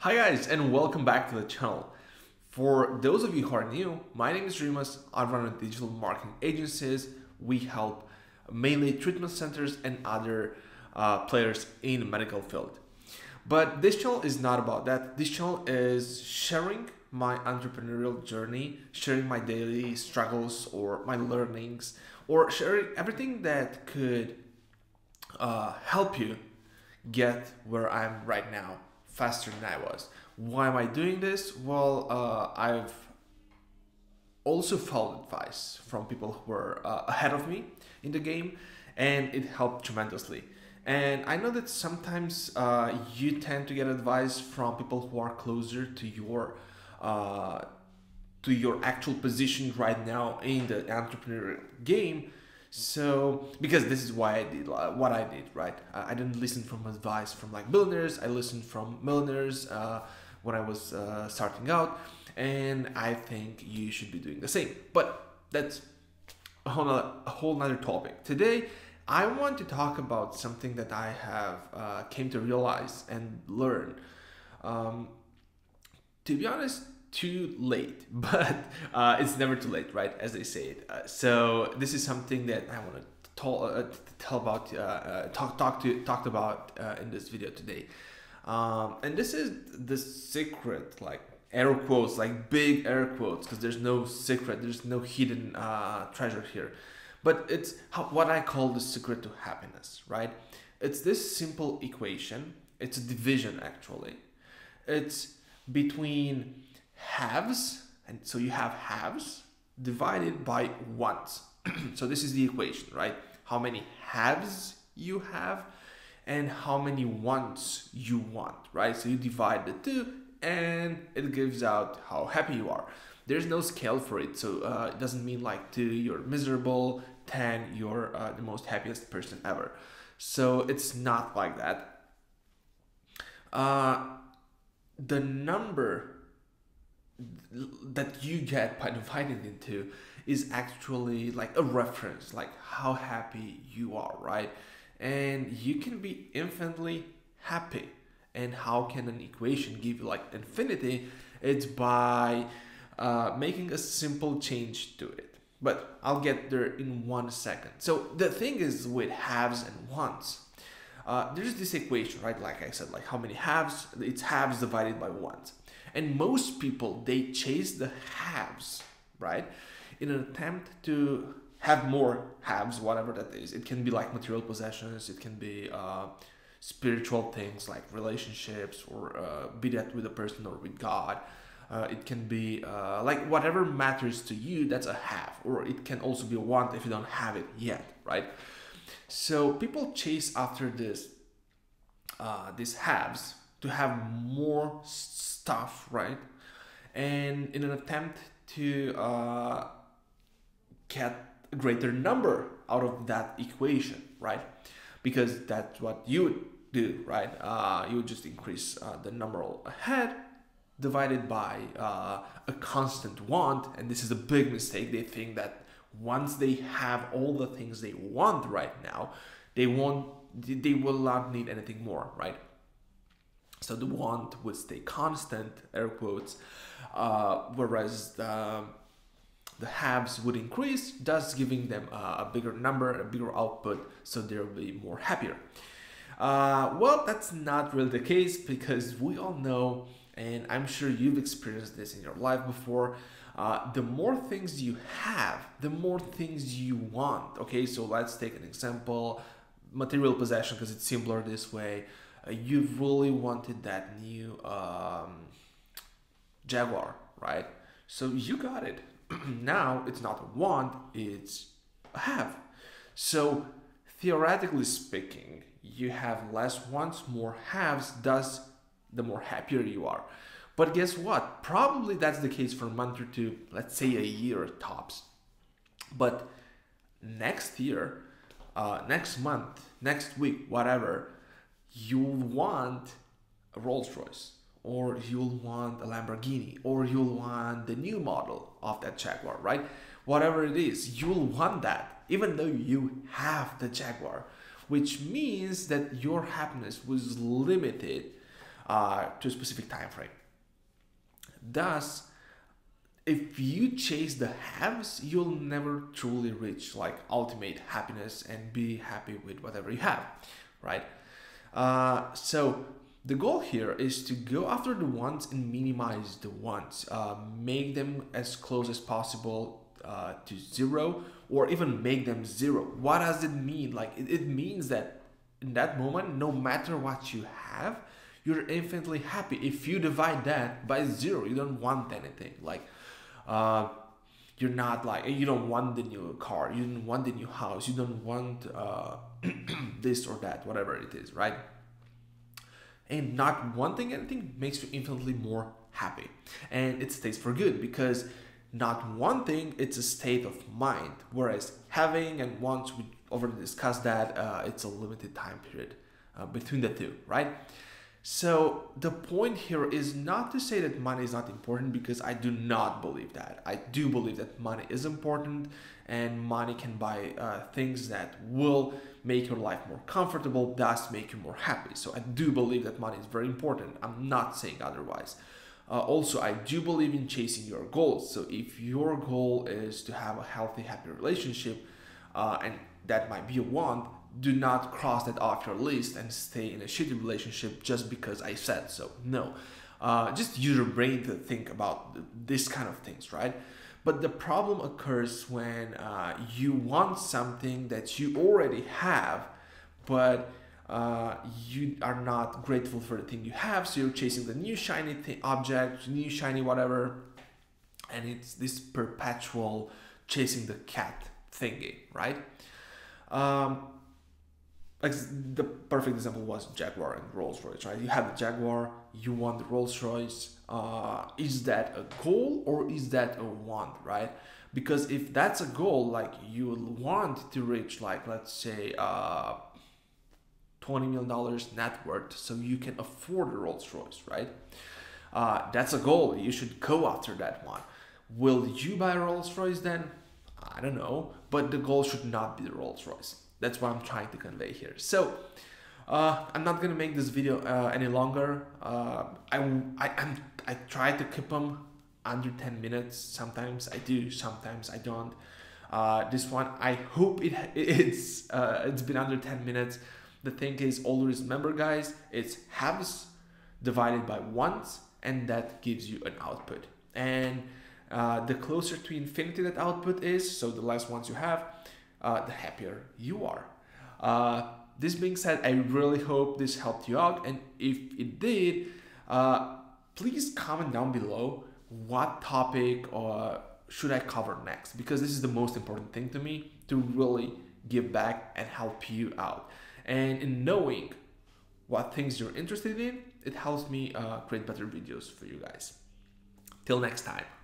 Hi guys and welcome back to the channel. For those of you who are new, my name is Remus. I run a digital marketing agencies. We help mainly treatment centers and other uh, players in the medical field. But this channel is not about that. This channel is sharing my entrepreneurial journey, sharing my daily struggles or my learnings, or sharing everything that could uh, help you get where I'm right now faster than I was. Why am I doing this? Well, uh, I've also followed advice from people who were uh, ahead of me in the game, and it helped tremendously. And I know that sometimes uh, you tend to get advice from people who are closer to your uh, to your actual position right now in the entrepreneurial game so, because this is why I did what I did, right? I, I didn't listen from advice from like billionaires. I listened from millionaires uh, when I was uh, starting out, and I think you should be doing the same. But that's a whole nother, a whole nother topic. Today, I want to talk about something that I have uh, came to realize and learn. Um, to be honest, too late, but uh, it's never too late, right? As they say it. Uh, so this is something that I want to tell, uh, tell about, uh, uh, talk talk to talked about uh, in this video today. Um, and this is the secret, like air quotes, like big air quotes, because there's no secret, there's no hidden treasure here. But it's how, what I call the secret to happiness, right? It's this simple equation. It's a division, actually. It's between haves, and so you have haves divided by wants. so this is the equation, right? How many haves you have and how many wants you want, right? So you divide the two and it gives out how happy you are. There's no scale for it, so uh, it doesn't mean like two you're miserable, 10 you're uh, the most happiest person ever. So it's not like that. Uh, the number that you get by dividing into is actually like a reference like how happy you are right? And you can be infinitely happy. And how can an equation give you like infinity? It's by uh, making a simple change to it. But i'll get there in one second. So the thing is with haves and wants uh, there's this equation right? Like i said like how many haves? It's haves divided by wants and most people, they chase the haves, right? In an attempt to have more haves, whatever that is. It can be like material possessions, it can be uh, spiritual things like relationships or uh, be that with a person or with God. Uh, it can be uh, like whatever matters to you, that's a have, or it can also be a want if you don't have it yet, right? So people chase after this, uh, these haves to have more stuff, right? And in an attempt to uh, get a greater number out of that equation, right? Because that's what you would do, right? Uh, you would just increase uh, the number ahead divided by uh, a constant want. And this is a big mistake. They think that once they have all the things they want right now, they won't, they will not need anything more, right? So the want would stay constant, air quotes, uh, whereas the, the haves would increase, thus giving them a, a bigger number, a bigger output, so they'll be more happier. Uh, well, that's not really the case because we all know, and I'm sure you've experienced this in your life before, uh, the more things you have, the more things you want. Okay, so let's take an example material possession because it's simpler this way you really wanted that new um, Jaguar, right? So you got it. now it's not a want, it's a have. So theoretically speaking, you have less wants, more haves, thus the more happier you are. But guess what? Probably that's the case for a month or two, let's say a year tops. But next year, uh, next month, next week, whatever, you'll want a Rolls Royce or you'll want a Lamborghini or you'll want the new model of that Jaguar, right? Whatever it is, you'll want that even though you have the Jaguar, which means that your happiness was limited uh, to a specific time frame. Thus, if you chase the haves, you'll never truly reach like ultimate happiness and be happy with whatever you have, right? Uh, so the goal here is to go after the wants and minimize the wants, uh, make them as close as possible uh, to zero, or even make them zero. What does it mean? Like it, it means that in that moment, no matter what you have, you're infinitely happy. If you divide that by zero, you don't want anything. Like uh, you're not like you don't want the new car, you don't want the new house, you don't want uh, this or that, whatever it is, right? And not wanting anything makes you infinitely more happy, and it stays for good because not wanting it's a state of mind, whereas having and once we already discussed that uh, it's a limited time period uh, between the two, right? So the point here is not to say that money is not important because I do not believe that. I do believe that money is important and money can buy uh, things that will make your life more comfortable, thus make you more happy. So I do believe that money is very important. I'm not saying otherwise. Uh, also, I do believe in chasing your goals. So if your goal is to have a healthy, happy relationship, uh, and that might be a want, do not cross that off your list and stay in a shitty relationship just because I said so. No. Uh, just use your brain to think about this kind of things, right? But the problem occurs when uh, you want something that you already have, but uh, you are not grateful for the thing you have, so you're chasing the new shiny th- object, new shiny whatever, and it's this perpetual chasing the cat thingy, right? Um, like the perfect example was Jaguar and Rolls Royce, right? You have the Jaguar, you want the Rolls Royce. Uh, is that a goal or is that a want, right? Because if that's a goal, like you want to reach, like let's say, uh, twenty million dollars net worth, so you can afford a Rolls Royce, right? Uh, that's a goal. You should go after that one. Will you buy a Rolls Royce then? I don't know, but the goal should not be the Rolls Royce that's what I'm trying to convey here. So uh, I'm not gonna make this video uh, any longer. Uh, I I I'm, I try to keep them under 10 minutes. Sometimes I do, sometimes I don't. Uh, this one I hope it it's uh, it's been under 10 minutes. The thing is, always remember, guys, it's haves divided by wants and that gives you an output. And uh, the closer to infinity that output is, so the less wants you have, uh, the happier you are. Uh, this being said, I really hope this helped you out, and if it did, uh, please comment down below what topic or should I cover next because this is the most important thing to me to really give back and help you out. And in knowing what things you're interested in, it helps me uh, create better videos for you guys. Till next time.